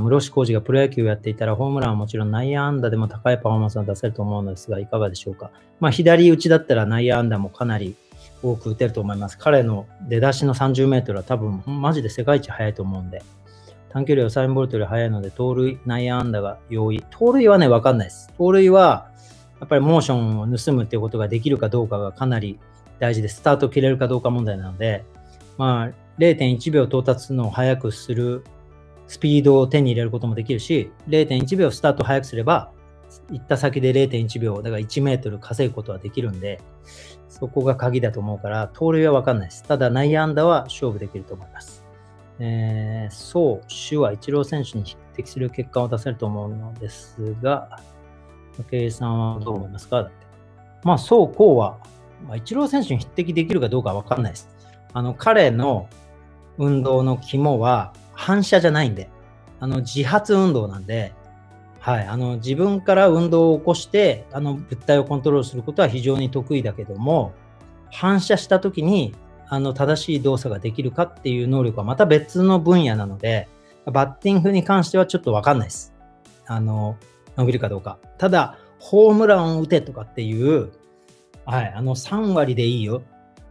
室伏浩二がプロ野球をやっていたら、ホームランはもちろん内野安打でも高いパフォーマンスが出せると思うのですが、いかがでしょうか。まあ、左打ちだったら内野安打もかなり多く打てると思います。彼の出だしの30メートルは多分、マジで世界一速いと思うんで、短距離はサインボルトより速いので、盗塁、内野安打が容易。盗塁はね、わかんないです。盗塁は、やっぱりモーションを盗むっていうことができるかどうかがかなり大事で、スタート切れるかどうか問題なので、まあ、0.1秒到達のを速くするスピードを手に入れることもできるし、0.1秒スタート速くすれば、行った先で0.1秒、だから1メートル稼ぐことはできるんで、そこが鍵だと思うから、盗塁はわかんないです。ただ、内野安打は勝負できると思います。えー、そう、手はイチロー選手に匹敵する結果を出せると思うのですが、武井さんはどう思いますか？だって。まあ、そう、こうは、まあ、イチロー選手に匹敵できるかどうかわかんないです。あの、彼の運動の肝は、反射じゃないんで、あの自発運動なんで、はい、あの自分から運動を起こしてあの物体をコントロールすることは非常に得意だけども反射した時にあの正しい動作ができるかっていう能力はまた別の分野なのでバッティングに関してはちょっと分かんないです。あの伸びるかどうか。ただホームランを打てとかっていう、はい、あの3割でいいよ。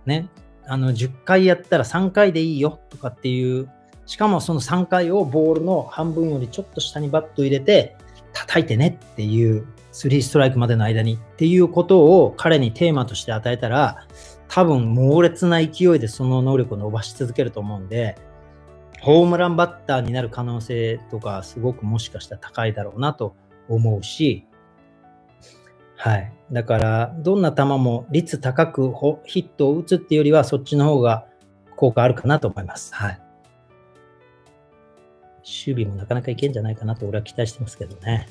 ね。あの10回やったら3回でいいよとかっていうしかもその3回をボールの半分よりちょっと下にバット入れて、叩いてねっていう、3ストライクまでの間にっていうことを彼にテーマとして与えたら、多分猛烈な勢いでその能力を伸ばし続けると思うんで、ホームランバッターになる可能性とか、すごくもしかしたら高いだろうなと思うし、はい。だから、どんな球も率高くヒットを打つっていうよりは、そっちの方が効果あるかなと思います。はい。守備もなかなかいけんじゃないかなと俺は期待してますけどね。